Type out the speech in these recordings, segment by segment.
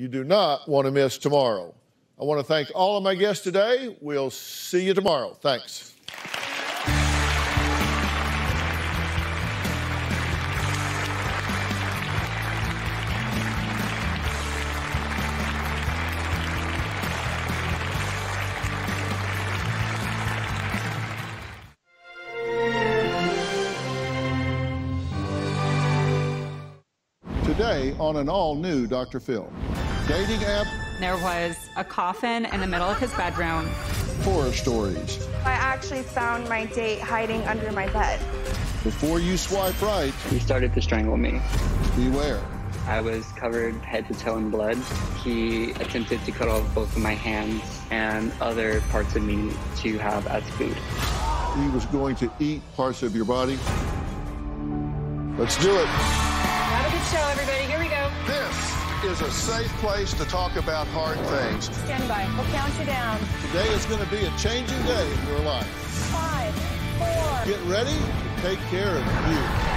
you do not want to miss tomorrow. I want to thank all of my guests today. We'll see you tomorrow. Thanks. An all new Dr. Phil. Dating app There was a coffin in the middle of his bedroom. horror stories. I actually found my date hiding under my bed. Before you swipe right, He started to strangle me. beware. I was covered head to toe in blood. He attempted to cut off both of my hands and other parts of me to have as food. He was going to eat parts of your body. Let's do it. Is a safe place to talk about hard things. Stand by. We'll count you down. Today is going to be a changing day in your life. Five, four. Get ready to take care of you.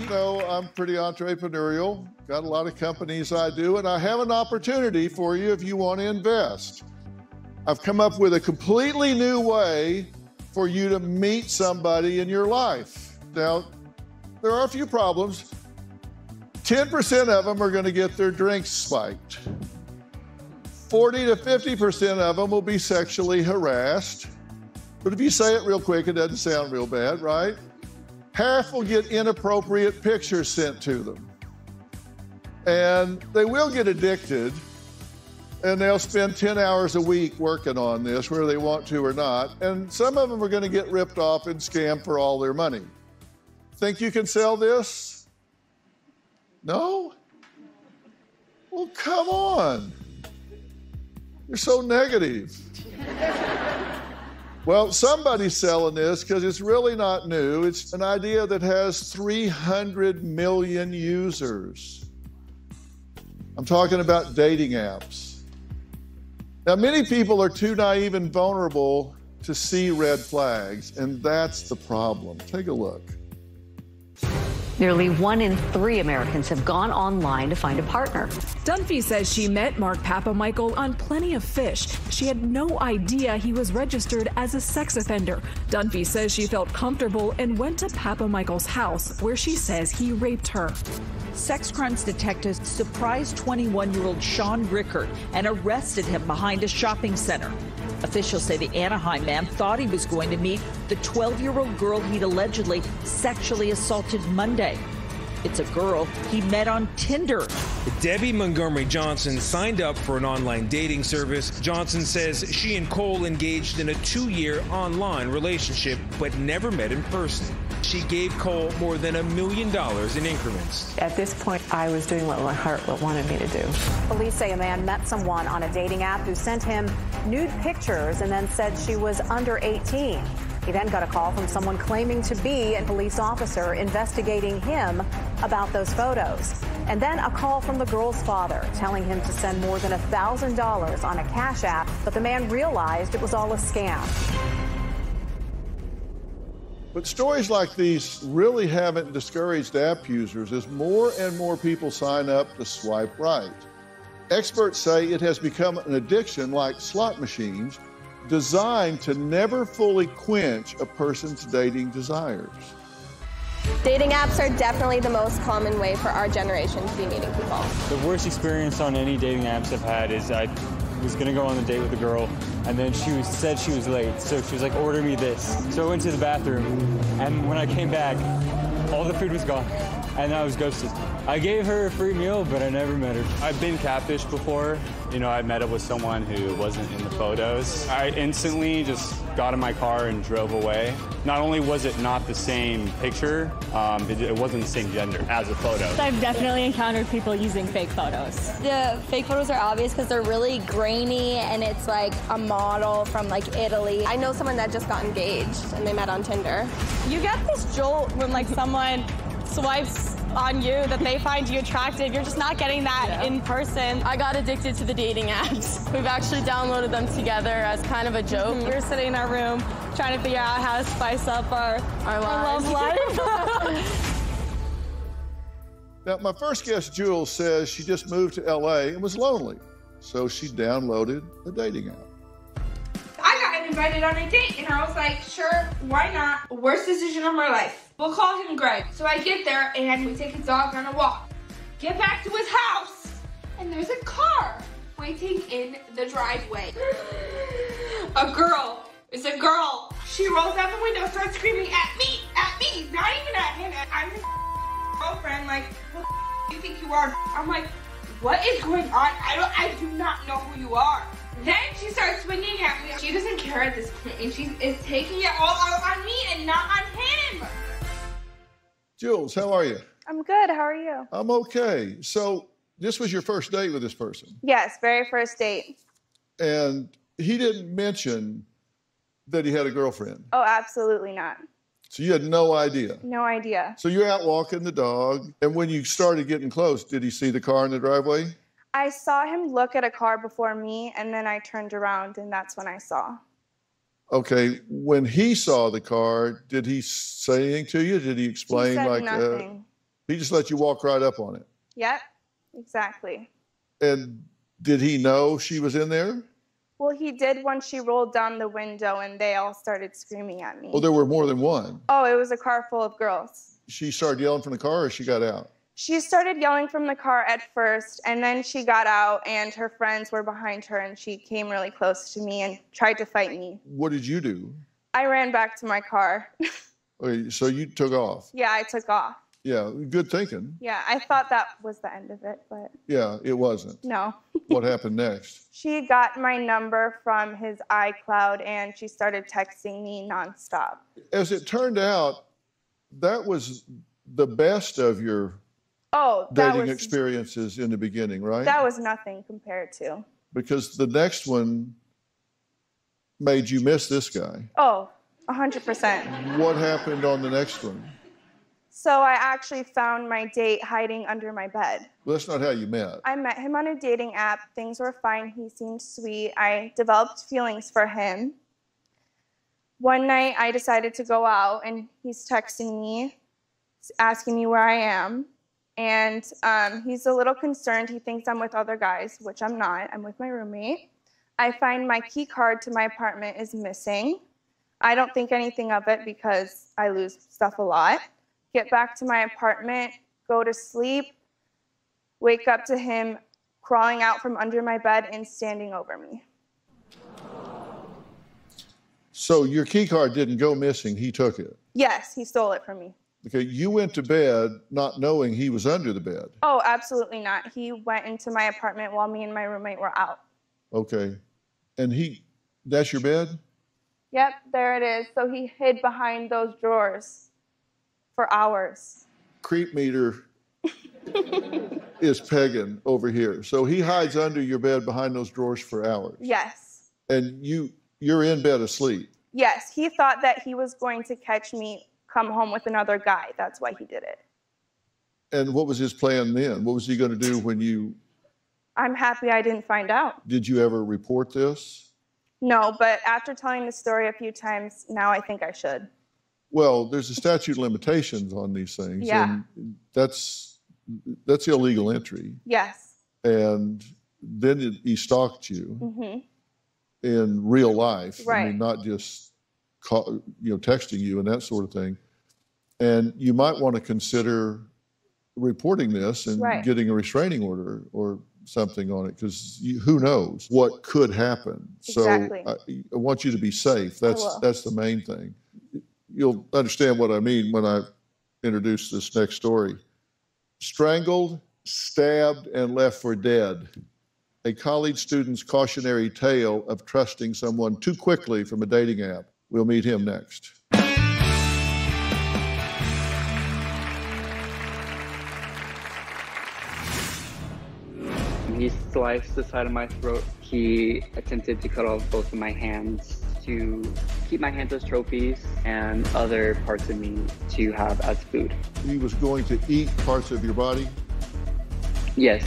You know, I'm pretty entrepreneurial, got a lot of companies I do, and I have an opportunity for you if you want to invest. I've come up with a completely new way for you to meet somebody in your life. Now, there are a few problems. 10% of them are going to get their drinks spiked. 40 to 50% of them will be sexually harassed. But if you say it real quick, it doesn't sound real bad, right? Half will get inappropriate pictures sent to them. And they will get addicted, and they'll spend 10 hours a week working on this, whether they want to or not. And some of them are going to get ripped off and scammed for all their money. Think you can sell this? No? Well, come on. You're so negative. Well, somebody's selling this because it's really not new. It's an idea that has 300 million users. I'm talking about dating apps. Now, many people are too naive and vulnerable to see red flags, and that's the problem. Take a look. Nearly one in three Americans have gone online to find a partner. Dunphy says she met Mark Papamechail on Plenty of Fish. She had no idea he was registered as a sex offender. Dunphy says she felt comfortable and went to Papamechail's house, where she says he raped her. Sex crimes detectives surprised 21 year old Sean Rickard and arrested him behind a shopping center. Officials say the Anaheim man thought he was going to meet the 12 year old girl he'd allegedly sexually assaulted Monday. It's a girl he met on Tinder. Debbie Montgomery Johnson signed up for an online dating service. Johnson says she and Cole engaged in a two year online relationship but never met in person. She gave Cole more than a million dollars in increments. At this point, I was doing what my heart wanted me to do. Police say a man met someone on a dating app who sent him nude pictures and then said she was under 18. He then got a call from someone claiming to be a police officer investigating him about those photos. And then a call from the girl's father telling him to send more than $1,000 on a cash app, but the man realized it was all a scam. But stories like these really haven't discouraged app users as more and more people sign up to swipe right. Experts say it has become an addiction like slot machines designed to never fully quench a person's dating desires. Dating apps are definitely the most common way for our generation to be meeting people. The worst experience on any dating apps I've had is I was gonna go on a date with a girl, and then she was, said she was late, so she was like, "Order me this." So I went to the bathroom, and when I came back, all the food was gone, and I was ghosted. I gave her a free meal, but I never met her. I've been catfished before. You know, I met up with someone who wasn't in the photos. I instantly just got in my car and drove away. Not only was it not the same picture, um, it, it wasn't the same gender as the photo. I've definitely encountered people using fake photos. The fake photos are obvious because they're really grainy and it's like a model from like Italy. I know someone that just got engaged and they met on Tinder. You get this jolt when like someone swipes on you that they find you attractive. You're just not getting that in person. I got addicted to the dating apps. We've actually downloaded them together as kind of a joke. We were sitting in our room trying to figure out how to spice up our, our, our love life. Now, my first guest, Jules, says she just moved to LA and was lonely. So she downloaded a dating app. I got invited on a date and I was like, sure, why not? Worst decision of my life. We'll call him Greg. So I get there and we take his dog on a walk. Get back to his house and there's a car waiting in the driveway. a girl. It's a girl. She rolls out the window, starts screaming at me, at me, not even at him. I'm his girlfriend, like, who the you think you are? I'm like, what is going on? I don't, I do not know who you are. Then she starts swinging at me. She doesn't care at this point, and she is taking it all out on me and not on him. Jules, how are you? I'm good. How are you? I'm okay. So this was your first date with this person? Yes, very first date. And he didn't mention that he had a girlfriend? Oh, absolutely not. So you had no idea? No idea. So you're out walking the dog, and when you started getting close, did he see the car in the driveway? I saw him look at a car before me, and then I turned around, and that's when I saw. Okay, when he saw the car, did he say anything to you? Did he explain he like. Uh, he just let you walk right up on it? Yep, exactly. And did he know she was in there? Well, he did when she rolled down the window and they all started screaming at me. Well, there were more than one. Oh, it was a car full of girls. She started yelling from the car or she got out? She started yelling from the car at first, and then she got out, and her friends were behind her, and she came really close to me and tried to fight me. What did you do? I ran back to my car. Oh, okay, so you took off? Yeah, I took off. Yeah, good thinking. Yeah, I thought that was the end of it, but. Yeah, it wasn't. No. what happened next? She got my number from his iCloud and she started texting me nonstop. As it turned out, that was the best of your oh, dating was, experiences in the beginning, right? That was nothing compared to. Because the next one made you miss this guy. Oh, 100%. What happened on the next one? So I actually found my date hiding under my bed. Well, that's not how you met. I met him on a dating app. Things were fine. He seemed sweet. I developed feelings for him. One night I decided to go out and he's texting me, asking me where I am. And um, he's a little concerned. He thinks I'm with other guys, which I'm not. I'm with my roommate. I find my key card to my apartment is missing. I don't think anything of it because I lose stuff a lot get back to my apartment, go to sleep, wake up to him crawling out from under my bed and standing over me. So your key card didn't go missing, he took it. Yes, he stole it from me. Okay, you went to bed not knowing he was under the bed. Oh, absolutely not. He went into my apartment while me and my roommate were out. Okay. And he that's your bed? Yep, there it is. So he hid behind those drawers for hours. Creep meter is pegging over here. So he hides under your bed behind those drawers for hours. Yes. And you you're in bed asleep. Yes, he thought that he was going to catch me come home with another guy. That's why he did it. And what was his plan then? What was he going to do when you I'm happy I didn't find out. Did you ever report this? No, but after telling the story a few times, now I think I should. Well, there's a statute of limitations on these things. Yeah. And that's that's illegal entry. Yes. And then it, he stalked you mm-hmm. in real life. Right. I mean, not just call, you know texting you and that sort of thing. And you might want to consider reporting this and Right. getting a restraining order or something on it because who knows what could happen. Exactly. So I, I want you to be safe. That's that's the main thing you'll understand what I mean when I introduce this next story. Strangled, stabbed, and left for dead. A college student's cautionary tale of trusting someone too quickly from a dating app. We'll meet him next. He sliced the side of my throat. He attempted to cut off both of my hands to keep my hands as trophies and other parts of me to have as food. He was going to eat parts of your body? Yes.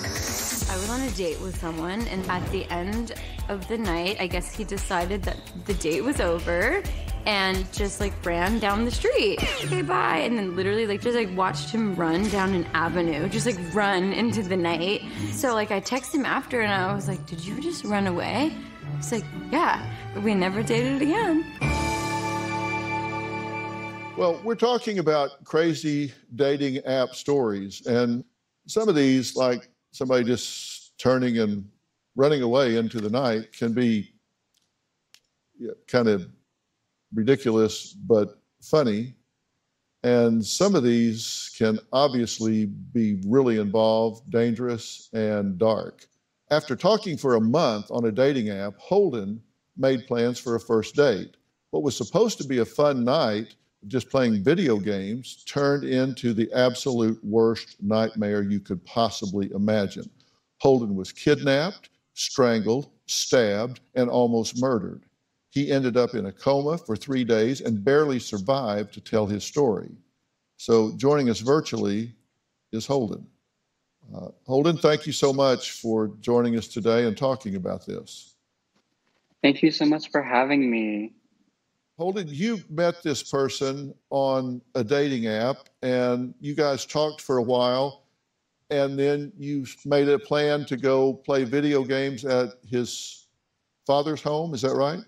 I was on a date with someone, and at the end of the night, I guess he decided that the date was over and just like ran down the street. Okay, bye. And then literally, like, just like watched him run down an avenue, just like run into the night. So, like, I texted him after and I was like, Did you just run away? He's like, Yeah, but we never dated again. Well, we're talking about crazy dating app stories, and some of these, like somebody just turning and running away into the night, can be kind of ridiculous but funny. And some of these can obviously be really involved, dangerous, and dark. After talking for a month on a dating app, Holden made plans for a first date. What was supposed to be a fun night, just playing video games, turned into the absolute worst nightmare you could possibly imagine. Holden was kidnapped, strangled, stabbed, and almost murdered. He ended up in a coma for three days and barely survived to tell his story. So, joining us virtually is Holden. Uh, Holden, thank you so much for joining us today and talking about this. Thank you so much for having me. Holden, you met this person on a dating app and you guys talked for a while and then you made a plan to go play video games at his father's home. Is that right?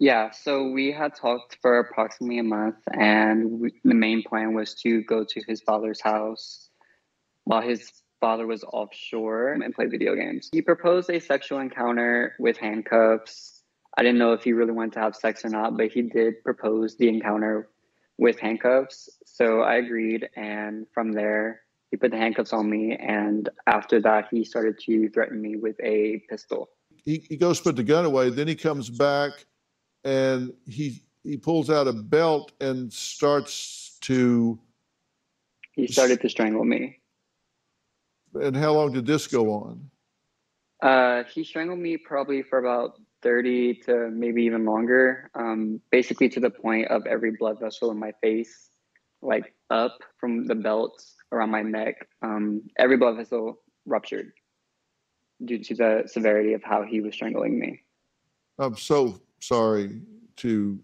Yeah, so we had talked for approximately a month, and we, the main plan was to go to his father's house while his father was offshore and play video games. He proposed a sexual encounter with handcuffs. I didn't know if he really wanted to have sex or not, but he did propose the encounter with handcuffs. So I agreed, and from there, he put the handcuffs on me, and after that, he started to threaten me with a pistol. He, he goes put the gun away, then he comes back and he he pulls out a belt and starts to he started to strangle me. And how long did this go on? Uh, he strangled me probably for about 30 to maybe even longer um, basically to the point of every blood vessel in my face like up from the belt around my neck. Um, every blood vessel ruptured due to the severity of how he was strangling me. I'm so sorry to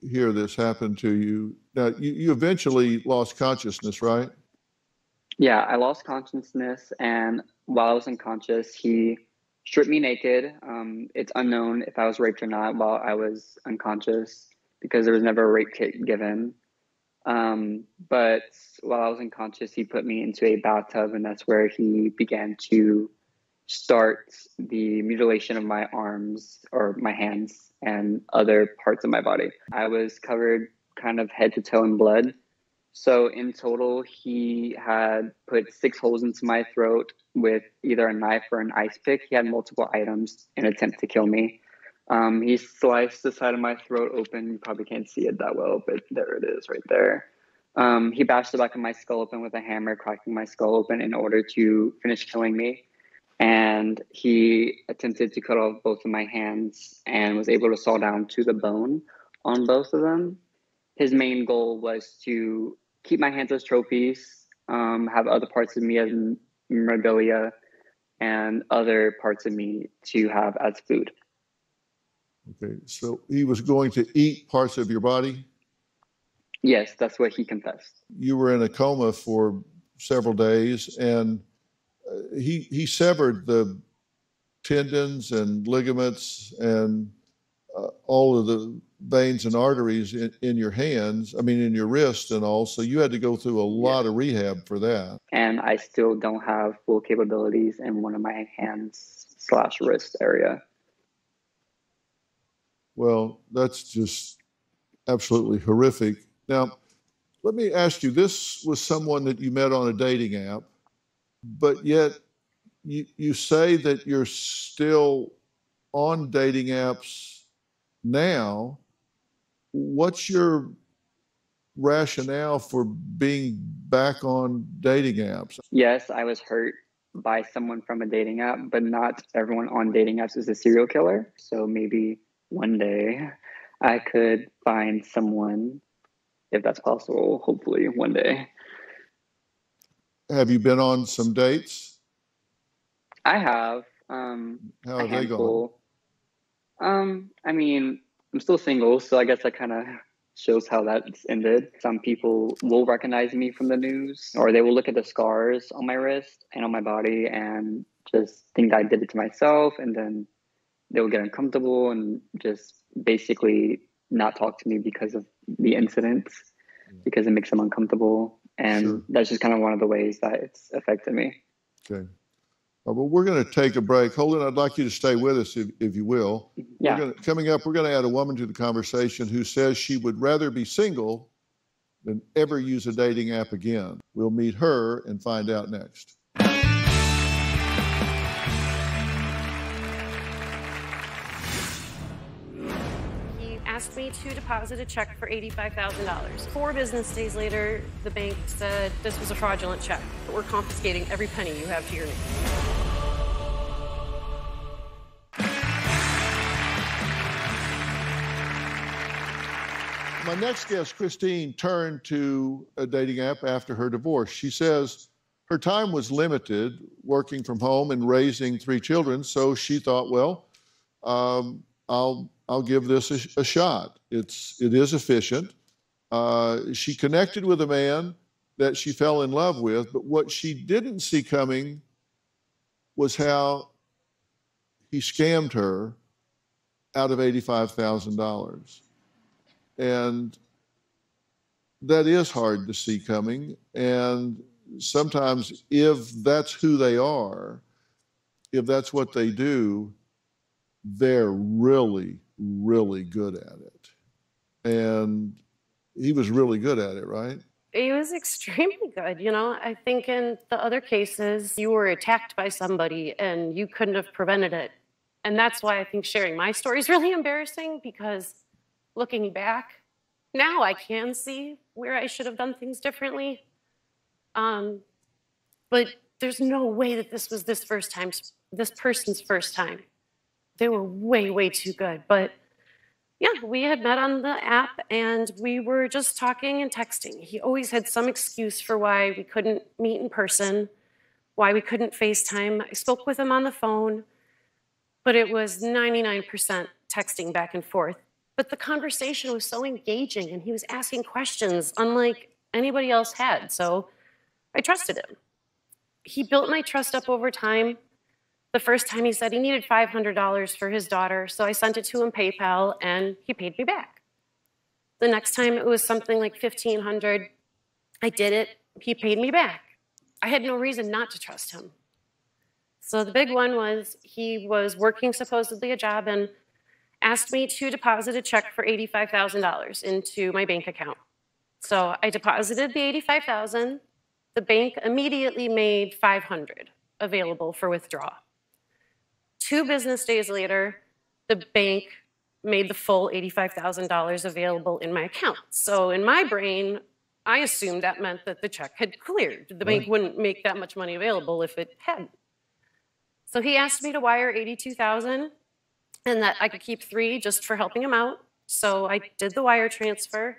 hear this happen to you. Now, you, you eventually lost consciousness, right? Yeah, I lost consciousness, and while I was unconscious, he stripped me naked. Um, it's unknown if I was raped or not while I was unconscious because there was never a rape kit given. Um, but while I was unconscious, he put me into a bathtub, and that's where he began to start the mutilation of my arms or my hands and other parts of my body. I was covered kind of head to toe in blood. So in total, he had put six holes into my throat with either a knife or an ice pick. He had multiple items in attempt to kill me. Um, he sliced the side of my throat open. You probably can't see it that well, but there it is right there. Um, he bashed the back of my skull open with a hammer, cracking my skull open in order to finish killing me and he attempted to cut off both of my hands and was able to saw down to the bone on both of them. His main goal was to keep my hands as trophies, um, have other parts of me as memorabilia, and other parts of me to have as food. Okay, so he was going to eat parts of your body? Yes, that's what he confessed. You were in a coma for several days and he he severed the tendons and ligaments and uh, all of the veins and arteries in, in, your hands, I mean, in your wrist and all. So you had to go through a lot yeah. of rehab for that. And I still don't have full capabilities in one of my hands slash wrist area. Well, that's just absolutely horrific. Now, let me ask you this was someone that you met on a dating app but yet you, you say that you're still on dating apps now. What's your rationale for being back on dating apps? Yes, I was hurt by someone from a dating app, but not everyone on dating apps is a serial killer. So maybe one day I could find someone, if that's possible, hopefully one day. Have you been on some dates? I have. Um, How a they handful. Um, I mean, I'm still single, so I guess that kind of shows how that's ended. Some people will recognize me from the news, or they will look at the scars on my wrist and on my body and just think I did it to myself, and then they will get uncomfortable and just basically not talk to me because of the incident, because it makes them uncomfortable. And that's just kind of one of the ways that it's affected me. Okay. Uh, well, we're going to take a break. Holden, I'd like you to stay with us if, if you will. Yeah. Gonna, coming up, we're going to add a woman to the conversation who says she would rather be single than ever use a dating app again. We'll meet her and find out next. Asked me to deposit a check for $85,000. Four business days later, the bank said this was a fraudulent check. We're confiscating every penny you have to your name. My next guest, Christine, turned to a dating app after her divorce. She says her time was limited working from home and raising three children, so she thought, well, um, I'll I'll give this a, a shot. It's it is efficient. Uh, she connected with a man that she fell in love with, but what she didn't see coming was how he scammed her out of eighty-five thousand dollars and that is hard to see coming and sometimes if that's who they are if that's what they do they're really really good at it and he was really good at it right He was extremely good. You know, I think in the other cases, you were attacked by somebody and you couldn't have prevented it. And that's why I think sharing my story is really embarrassing because looking back, now I can see where I should have done things differently. Um, but there's no way that this was this first time, this person's first time. They were way, way too good. But yeah, we had met on the app and we were just talking and texting. He always had some excuse for why we couldn't meet in person, why we couldn't FaceTime. I spoke with him on the phone, but it was 99% texting back and forth. But the conversation was so engaging and he was asking questions unlike anybody else had. So I trusted him. He built my trust up over time. The first time he said he needed $500 for his daughter, so I sent it to him PayPal and he paid me back. The next time it was something like 1,500. I did it, he paid me back. I had no reason not to trust him. So the big one was he was working supposedly a job and asked me to deposit a check for $85,000 into my bank account. So I deposited the 85,000. The bank immediately made 500 available for withdrawal. Two business days later, the bank made the full $85,000 available in my account. So in my brain, I assumed that meant that the check had cleared. The bank wouldn't make that much money available if it hadn't. So he asked me to wire 82,000 and that I could keep 3 just for helping him out. So I did the wire transfer.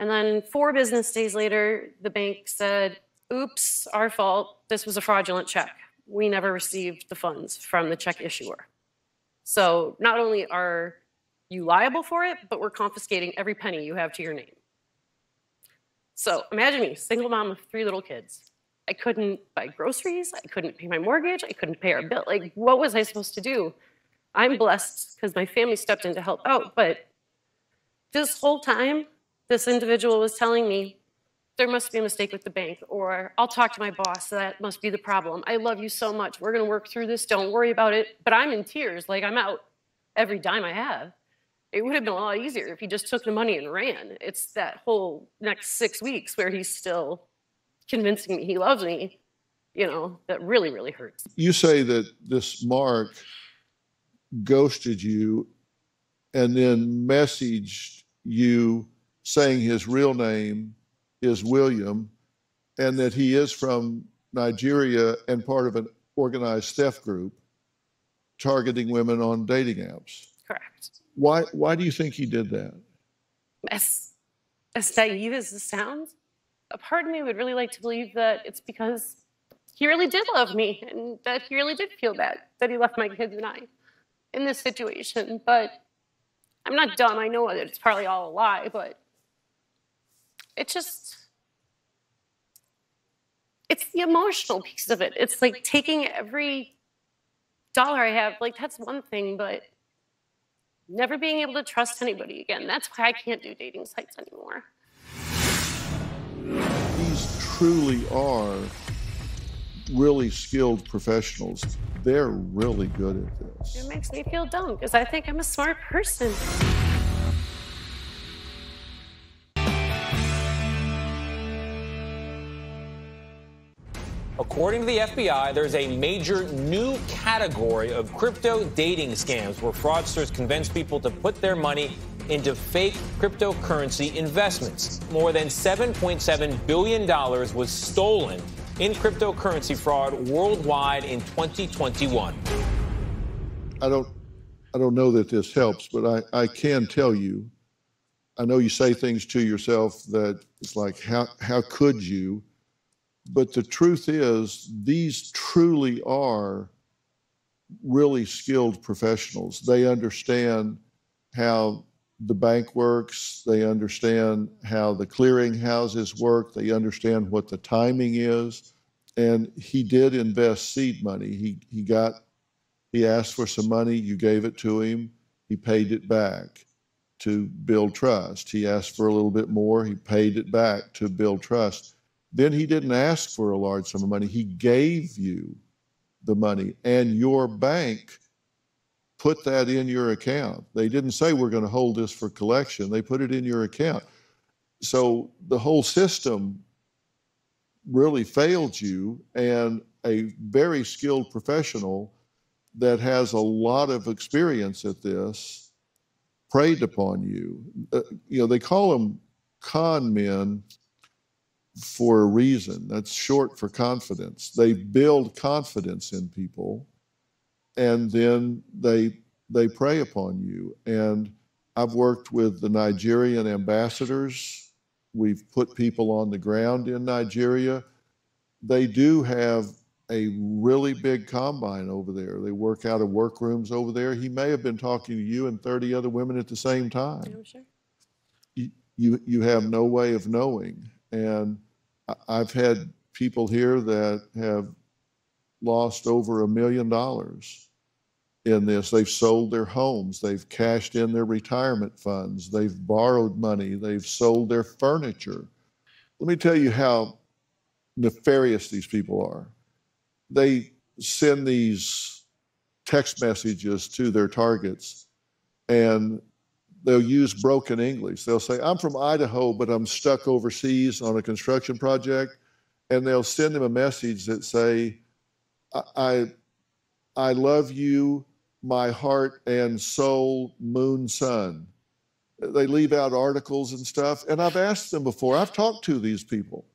And then 4 business days later, the bank said, "Oops, our fault. This was a fraudulent check. We never received the funds from the check issuer." So not only are you liable for it, but we're confiscating every penny you have to your name. So imagine me, single mom of three little kids. I couldn't buy groceries. I couldn't pay my mortgage. I couldn't pay our bill. Like, what was I supposed to do? I'm blessed because my family stepped in to help out. But this whole time, this individual was telling me, there must be a mistake with the bank, or I'll talk to my boss. That must be the problem. I love you so much. We're going to work through this. Don't worry about it. But I'm in tears. Like, I'm out every dime I have. It would have been a lot easier if he just took the money and ran. It's that whole next six weeks where he's still convincing me he loves me, you know, that really, really hurts. you say that this mark ghosted you and then messaged you saying his real name is William and that he is from Nigeria and part of an organized theft group targeting women on dating apps. Correct. Why why do you think he did that? As, as naive as this sounds, a part of me would really like to believe that it's because he really did love me and that he really did feel bad that he left my kids and I in this situation. But I'm not dumb. I know that it's probably all a lie, but it just it's the emotional piece of it. It's like taking every dollar I have, like that's one thing, but never being able to trust anybody again. That's why I can't do dating sites anymore. These truly are really skilled professionals. They're really good at this. It makes me feel dumb because I think I'm a smart person. According to the FBI, there's a major new category of crypto dating scams where fraudsters convince people to put their money into fake cryptocurrency investments. More than $7.7 billion was stolen in cryptocurrency fraud worldwide in 2021. I don't I don't know that this helps, but I, I can tell you, I know you say things to yourself that it's like how how could you? But the truth is, these truly are really skilled professionals. They understand how the bank works, they understand how the clearing houses work, they understand what the timing is. And he did invest seed money. He he got he asked for some money, you gave it to him, he paid it back to build trust. He asked for a little bit more, he paid it back to build trust then he didn't ask for a large sum of money. He gave you the money, and your bank put that in your account. They didn't say we're going to hold this for collection, they put it in your account. So the whole system really failed you, and a very skilled professional that has a lot of experience at this preyed upon you. Uh, you know, they call them con men for a reason. That's short for confidence. They build confidence in people and then they they prey upon you. And I've worked with the Nigerian ambassadors. We've put people on the ground in Nigeria. They do have a really big combine over there. They work out of workrooms over there. He may have been talking to you and 30 other women at the same time. I'm sure. You, you, you have no way of knowing. And I've had people here that have lost over a million dollars in this. They've sold their homes, they've cashed in their retirement funds, they've borrowed money, they've sold their furniture. Let me tell you how nefarious these people are. They send these text messages to their targets and they'll use broken English. They'll say, I'm from Idaho, but I'm stuck overseas on a construction project. And they'll send them a message that say, I, I love you, my heart and soul, moon, sun. They leave out articles and stuff. And I've asked them before, I've talked to these people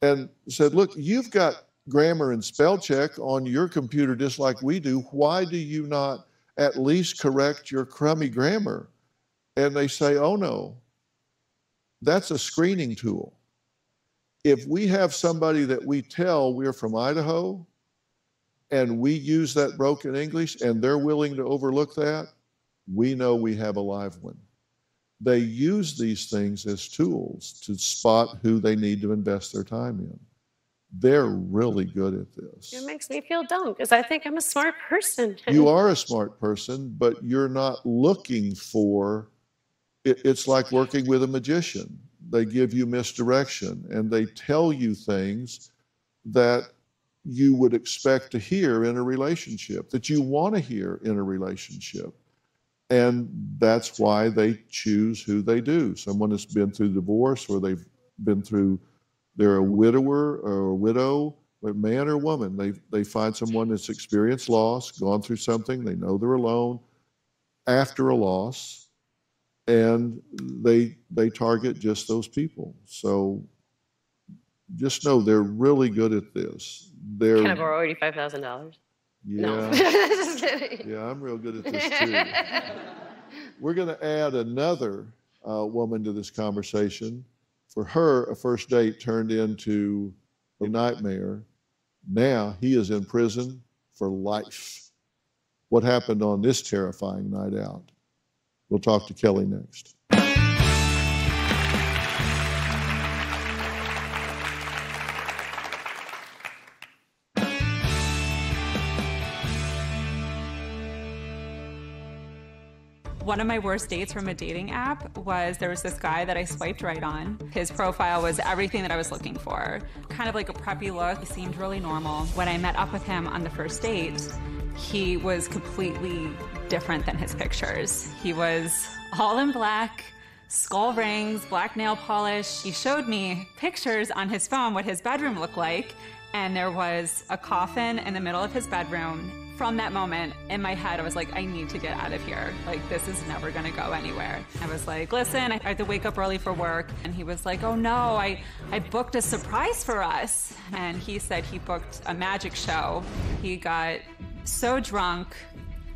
and said, look, you've got grammar and spell check on your computer just like we do. Why do you not at least correct your crummy grammar. And they say, oh no, that's a screening tool. If we have somebody that we tell we're from Idaho and we use that broken English and they're willing to overlook that, we know we have a live one. They use these things as tools to spot who they need to invest their time in they're really good at this. It makes me feel dumb because I think I'm a smart person. you are a smart person, but you're not looking for it, it's like working with a magician. They give you misdirection and they tell you things that you would expect to hear in a relationship, that you want to hear in a relationship. And that's why they choose who they do. Someone that's been through divorce or they've been through they're a widower or a widow, but man or woman, they, they find someone that's experienced loss, gone through something, they know they're alone after a loss, and they they target just those people. So just know they're really good at this. They're Can I borrow eighty-five thousand dollars? Yeah, kidding. yeah, I'm real good at this too. We're going to add another uh, woman to this conversation. For her, a first date turned into a nightmare. Now he is in prison for life. What happened on this terrifying night out? We'll talk to Kelly next. One of my worst dates from a dating app was there was this guy that I swiped right on. His profile was everything that I was looking for. Kind of like a preppy look, he seemed really normal. When I met up with him on the first date, he was completely different than his pictures. He was all in black, skull rings, black nail polish. He showed me pictures on his phone what his bedroom looked like, and there was a coffin in the middle of his bedroom. From that moment, in my head, I was like, I need to get out of here. Like, this is never gonna go anywhere. I was like, listen, I had to wake up early for work. And he was like, oh no, I, I booked a surprise for us. And he said he booked a magic show. He got so drunk,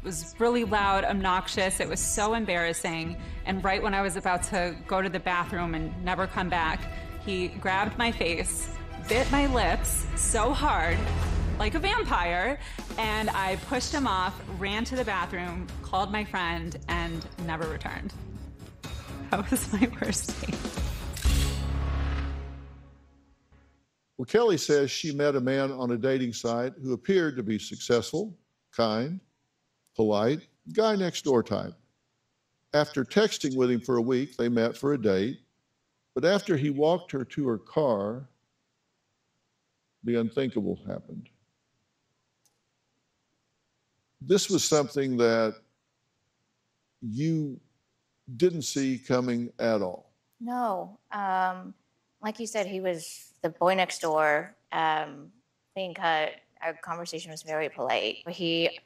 was really loud, obnoxious. It was so embarrassing. And right when I was about to go to the bathroom and never come back, he grabbed my face, bit my lips so hard, like a vampire, and I pushed him off, ran to the bathroom, called my friend, and never returned. That was my worst date. Well, Kelly says she met a man on a dating site who appeared to be successful, kind, polite, guy next door type. After texting with him for a week, they met for a date. But after he walked her to her car, the unthinkable happened. This was something that you didn't see coming at all. No. Um, like you said, he was the boy next door. Um, clean cut. Our conversation was very polite. He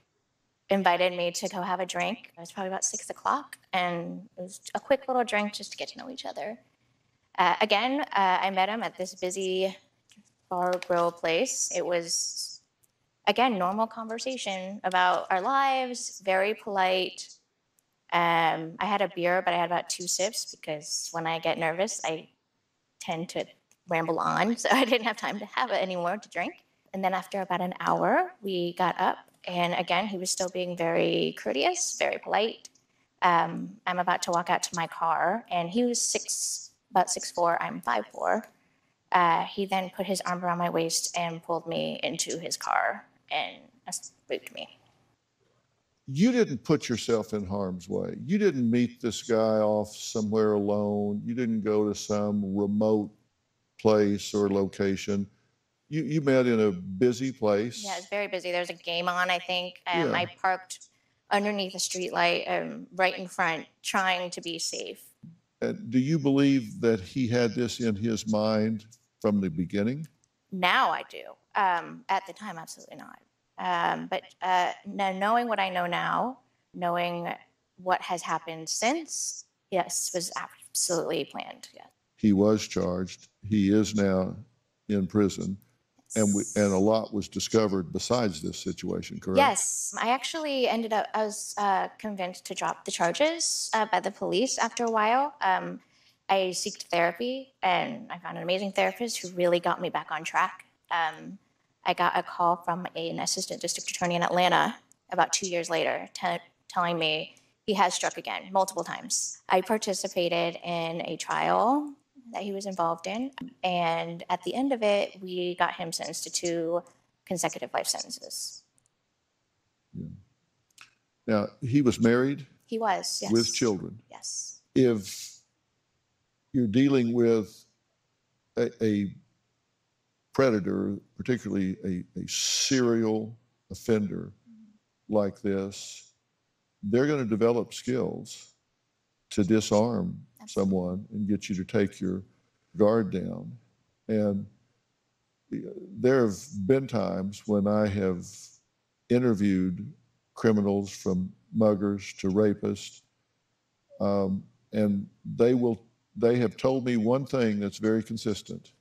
invited me to go have a drink. It was probably about six o'clock, and it was a quick little drink just to get to know each other. Uh, again, uh, I met him at this busy bar grill place. It was, again, normal conversation about our lives, very polite. Um, I had a beer, but I had about two sips because when I get nervous, I tend to ramble on. So I didn't have time to have it anymore to drink. And then after about an hour, we got up. And again, he was still being very courteous, very polite. Um, I'm about to walk out to my car, and he was six, about six four. I'm five four. Uh, he then put his arm around my waist and pulled me into his car and raped me. You didn't put yourself in harm's way. You didn't meet this guy off somewhere alone. You didn't go to some remote place or location. You, you met in a busy place. Yeah, it's very busy. There's a game on, I think. Um, Yeah. I parked underneath a streetlight um, right in front, trying to be safe. Uh, do you believe that he had this in his mind from the beginning? Now I do. Um, at the time, absolutely not. Um, but uh, now knowing what I know now, knowing what has happened since, yes, was absolutely planned. Yes. He was charged. He is now in prison. And, we, and a lot was discovered besides this situation, correct? Yes, I actually ended up. I was uh, convinced to drop the charges uh, by the police after a while. Um, I seeked therapy, and I found an amazing therapist who really got me back on track. Um, I got a call from an assistant district attorney in Atlanta about two years later, te- telling me he has struck again multiple times. I participated in a trial that he was involved in, and at the end of it, we got him sentenced to two consecutive life sentences. Now, he was married He was, yes. with children. Yes. If you're dealing with a, a predator, particularly a, a serial offender like this, they're going to develop skills to disarm someone and get you to take your guard down. And the- there have been times when I have interviewed criminals from muggers to rapists, um, and they will they have told me one thing that's very consistent,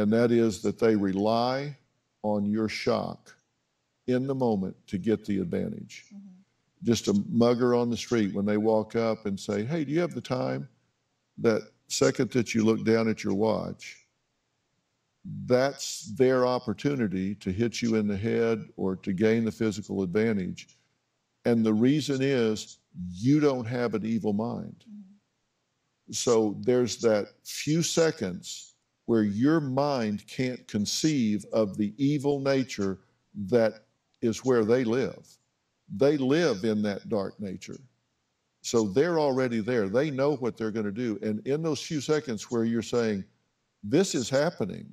and that is that they rely on your shock in the moment to get the advantage. Mm-hmm. Just a mugger on the street when they walk up and say, Hey, do you have the time? That second that you look down at your watch, that's their opportunity to hit you in the head or to gain the physical advantage. And the reason is you don't have an evil mind. Mm-hmm. So there's that few seconds where your mind can't conceive of the evil nature that is where they live. They live in that dark nature. So they're already there. They know what they're going to do. And in those few seconds where you're saying, This is happening,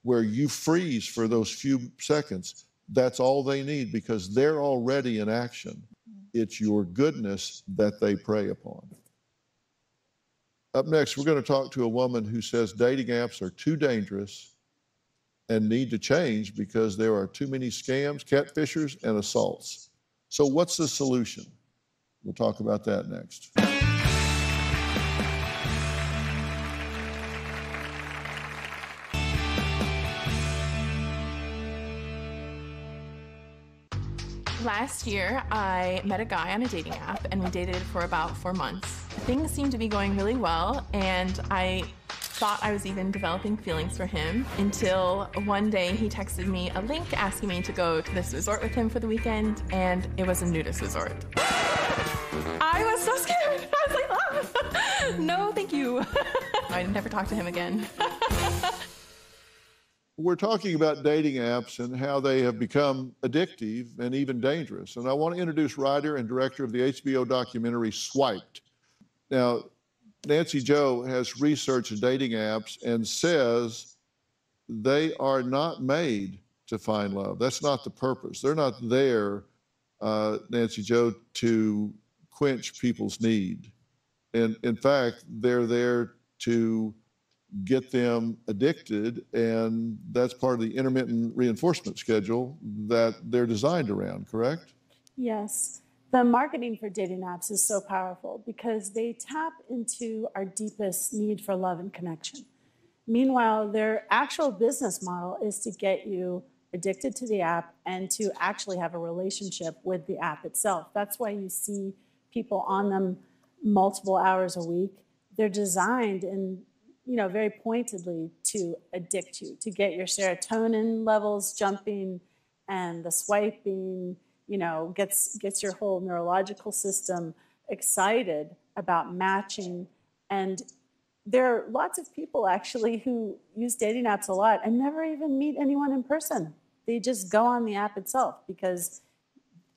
where you freeze for those few seconds, that's all they need because they're already in action. Mm-hmm. It's your goodness that they prey upon. Up next, we're going to talk to a woman who says dating apps are too dangerous and need to change because there are too many scams, catfishers, and assaults. So, what's the solution? We'll talk about that next. Last year, I met a guy on a dating app and we dated for about four months. Things seemed to be going really well, and I thought I was even developing feelings for him until one day he texted me a link asking me to go to this resort with him for the weekend, and it was a nudist resort. I was so scared. I was like, ah, no, thank you. I never talked to him again. We're talking about dating apps and how they have become addictive and even dangerous. And I want to introduce writer and director of the HBO documentary Swiped. Now, Nancy Jo has researched dating apps and says they are not made to find love. That's not the purpose. They're not there, uh, Nancy Jo, to quench people's need. And in fact, they're there to get them addicted, and that's part of the intermittent reinforcement schedule that they're designed around, correct? Yes. The marketing for dating apps is so powerful because they tap into our deepest need for love and connection. Meanwhile, their actual business model is to get you addicted to the app and to actually have a relationship with the app itself. That's why you see people on them multiple hours a week. They're designed in you know, very pointedly to addict you, to get your serotonin levels jumping and the swiping, you know, gets gets your whole neurological system excited about matching. And there are lots of people actually who use dating apps a lot and never even meet anyone in person. They just go on the app itself because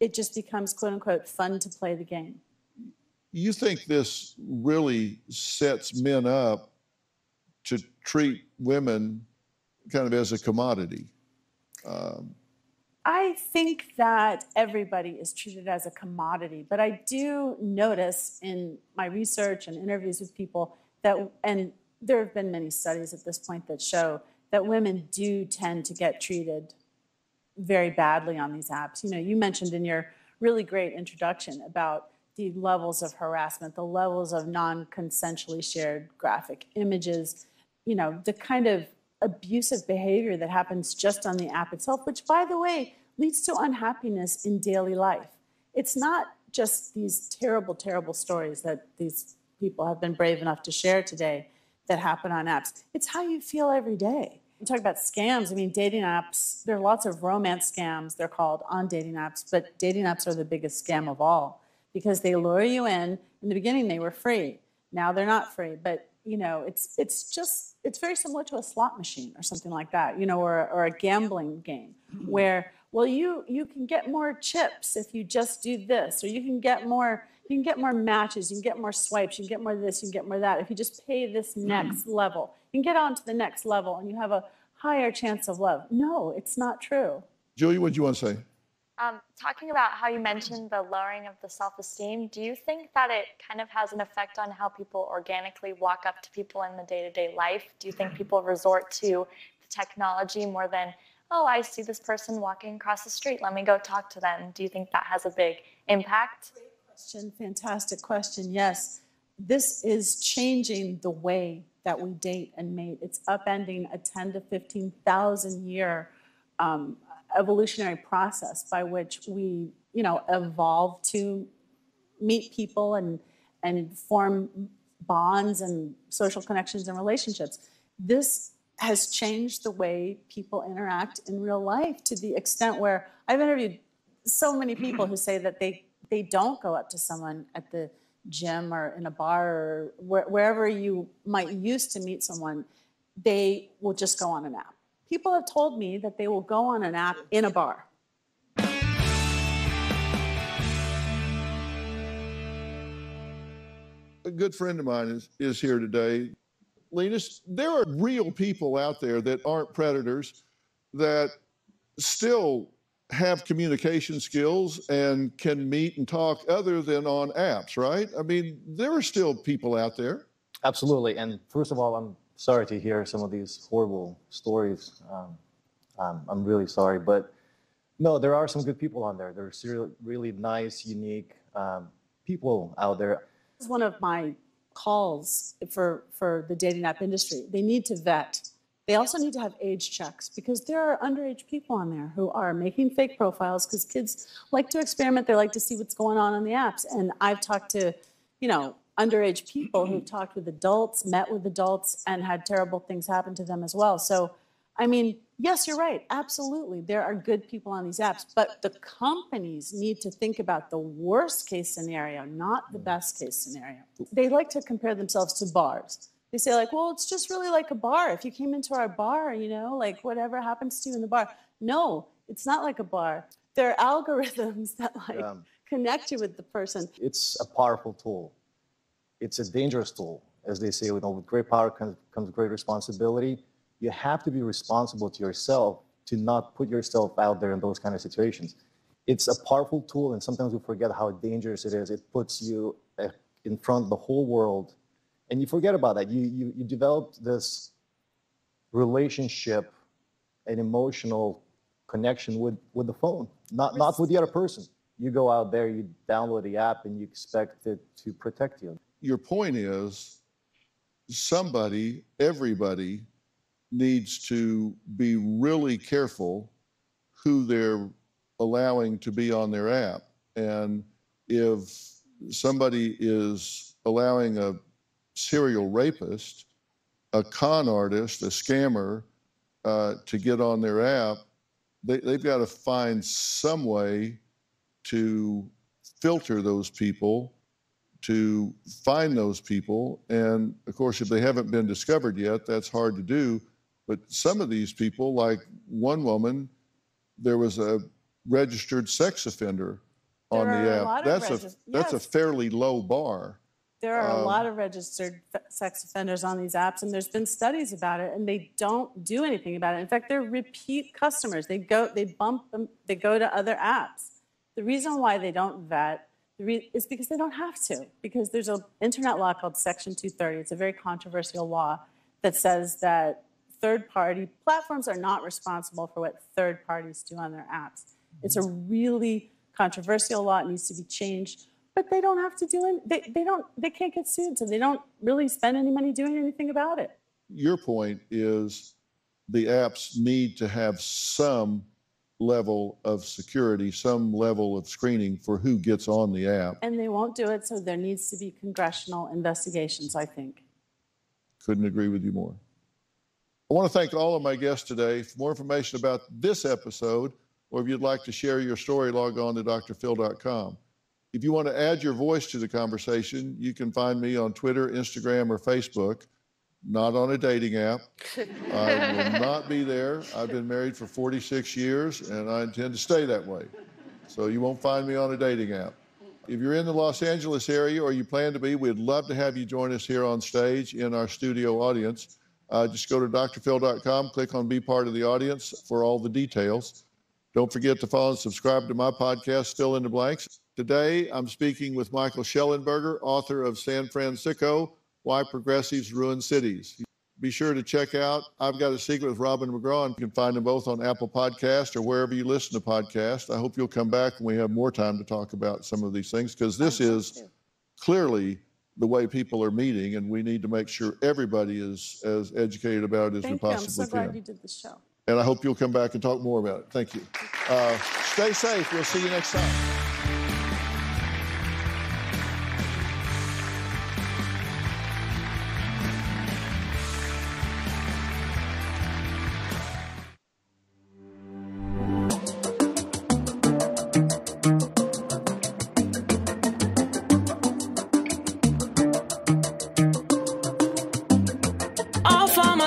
it just becomes quote unquote fun to play the game. You think this really sets men up to treat women kind of as a commodity. Um, I think that everybody is treated as a commodity, but I do notice in my research and interviews with people that, and there have been many studies at this point that show that women do tend to get treated very badly on these apps. You know, you mentioned in your really great introduction about the levels of harassment, the levels of non consensually shared graphic images, you know, the kind of abusive behavior that happens just on the app itself, which, by the way, leads to unhappiness in daily life. It's not just these terrible, terrible stories that these people have been brave enough to share today that happen on apps. It's how you feel every day. You talk about scams. I mean, dating apps, there are lots of romance scams, they're called on dating apps, but dating apps are the biggest scam of all because they lure you in. In the beginning, they were free. Now they're not free, but you know, it's it's just it's very similar to a slot machine or something like that, you know, or or a gambling game mm-hmm. where well you you can get more chips if you just do this, or you can get more you can get more matches, you can get more swipes, you can get more this, you can get more that if you just pay this mm-hmm. next level. You can get on to the next level and you have a higher chance of love. No, it's not true. Julia, what do you want to say? Um, talking about how you mentioned the lowering of the self esteem, do you think that it kind of has an effect on how people organically walk up to people in the day to day life? Do you think people resort to the technology more than, oh, I see this person walking across the street, let me go talk to them? Do you think that has a big impact? Great question, fantastic question. Yes. this is changing the way that we date and mate. It's upending a 10 to 15,000 year um, evolutionary process by which we, you know, evolve to meet people and and form bonds and social connections and relationships. This has changed the way people interact in real life to the extent where I've interviewed so many people who say that they they don't go up to someone at the gym or in a bar or where, wherever you might use to meet someone, they will just go on an app. People have told me that they will go on an app in a bar. A good friend of mine is, is here today. Linus, there are real people out there that aren't predators that still have communication skills and can meet and talk other than on apps, right? I mean, there are still people out there. Absolutely. And first of all, I'm sorry to hear some of these horrible stories. Um, um, I'm really sorry. But no, there are some good people on there. There's really nice, unique um, people out there. It's one of my calls for, for the dating app industry. They need to vet they also need to have age checks because there are underage people on there who are making fake profiles because kids like to experiment. They like to see what's going on on the apps. And I've talked to, you know, underage people who've talked with adults, met with adults, and had terrible things happen to them as well. So, I mean, yes, you're right. Absolutely. There are good people on these apps, but the companies need to think about the worst case scenario, not the best case scenario. They like to compare themselves to bars they say like, well, it's just really like a bar. If you came into our bar, you know, like whatever happens to you in the bar. No, it's not like a bar. There are algorithms that like um, connect you with the person. It's a powerful tool. It's a dangerous tool, as they say. You know, with great power comes, great responsibility. You have to be responsible to yourself to not put yourself out there in those kind of situations. It's a powerful tool, and sometimes we forget how dangerous it is. It puts you eh, in front of the whole world and you forget about that. You, you, you developed this relationship and emotional connection with, with the phone, not, not with the other person. You go out there, you download the app, and you expect it to protect you. Your point is somebody, everybody, needs to be really careful who they're allowing to be on their app. And if somebody is allowing a serial rapist, a con artist, a scammer uh, to get on their app, they, they've got to find some way to filter those people, to find those people. And of course, if they haven't been discovered yet, that's hard to do. But some of these people, like one woman, there was a registered sex offender on there the app. That's a that's a fairly low bar. There are um, a lot of registered sex offenders on these apps, and there's been studies about it, and they don't do anything about it. In fact, they're repeat customers. They go, they bump them, they go to other apps. The reason why they don't vet is because they don't have to. Because there's an internet law called Section 230. It's a very controversial law that says that third-party platforms are not responsible for what third parties do on their apps. It's a really controversial law. It needs to be changed but they don't have to do it. They, they don't. They can't get sued, so they don't really spend any money doing anything about it. Your point is the apps need to have some level of security, some level of screening for who gets on the app. And they won't do it, so there needs to be congressional investigations, I think. Couldn't agree with you more. I want to thank all of my guests today. For more information about this episode, or if you'd like to share your story, log on to drphil.com. If you want to add your voice to the conversation, you can find me on Twitter, Instagram, or Facebook, not on a dating app. I will not be there. I've been married for 46 years and I intend to stay that way. So you won't find me on a dating app. If you're in the Los Angeles area or you plan to be, we'd love to have you join us here on stage in our studio audience. Uh, just go to drphil.com, click on Be Part of the Audience for all the details. Don't forget to follow and subscribe to my podcast, Fill in the Blanks. Today, I'm speaking with Michael Shellenberger, author of San Fransicko why Progressives Ruin Cities. Be sure to check out I've Got a Secret with Robin McGraw, and you can find them both on Apple Podcast or wherever you listen to podcasts. I hope you'll come back when we have more time to talk about some of these things because this is clearly the way people are meeting, and we need to make sure everybody is as educated about it as Thank we possibly can. I'm so glad you did the show. And I hope you'll come back and talk more about it. Thank you. Uh, stay safe. We'll see you next time.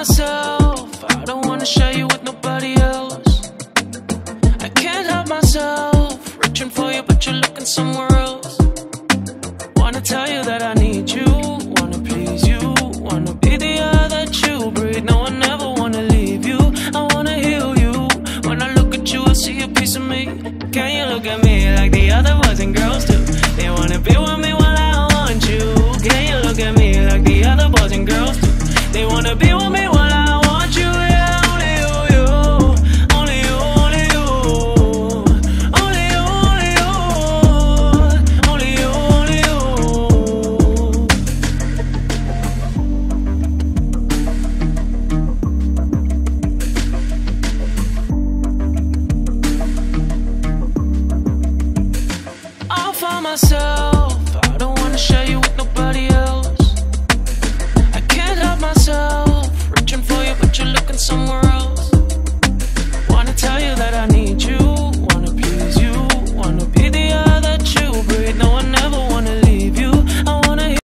myself. I don't wanna share you with nobody else. I can't help myself. Reaching for you, but you're looking somewhere